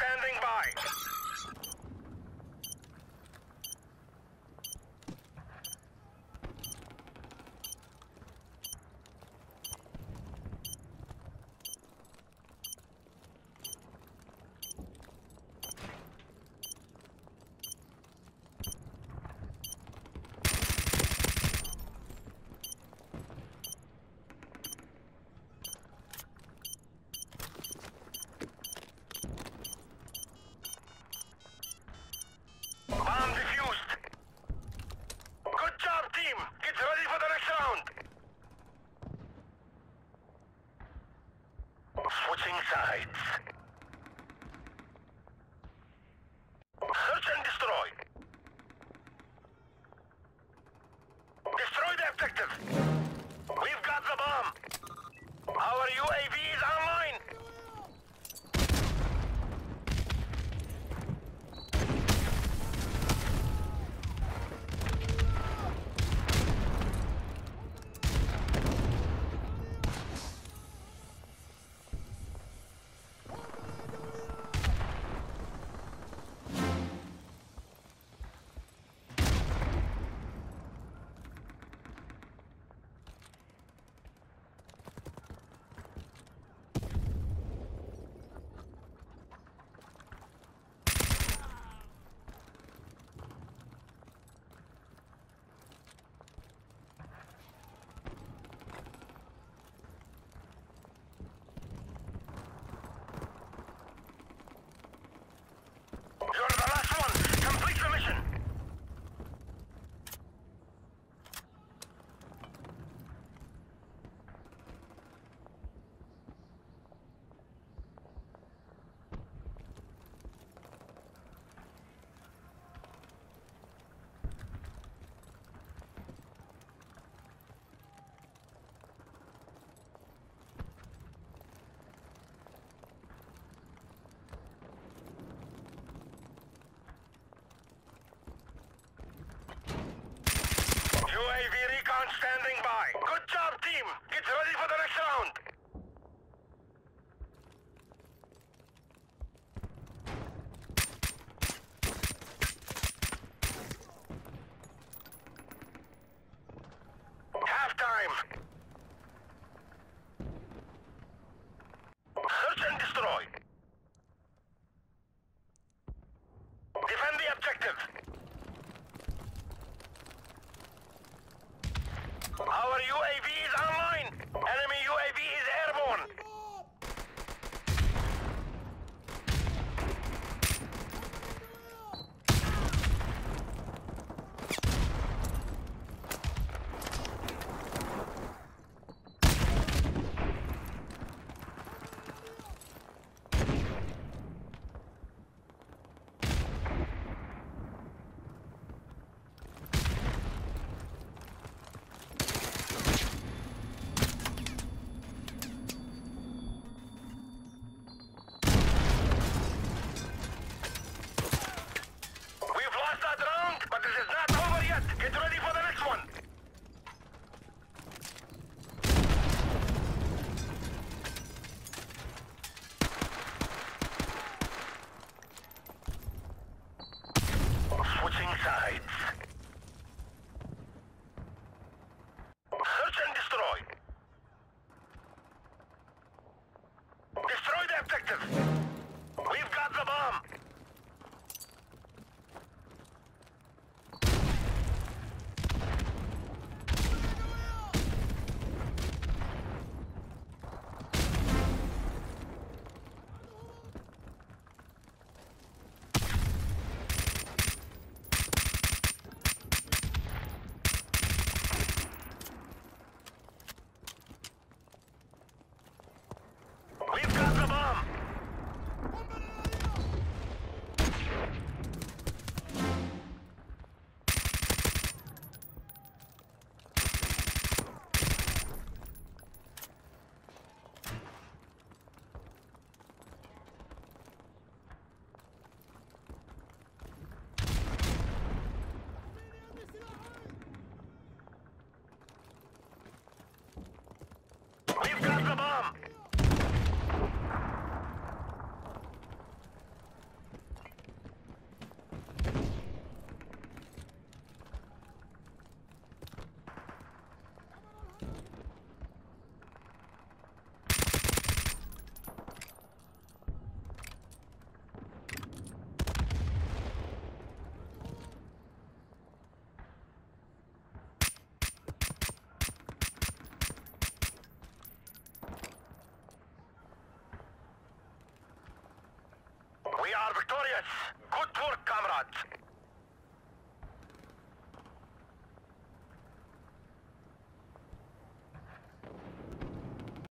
standing by. Sides. UAV sides. Yes. Good work, comrades.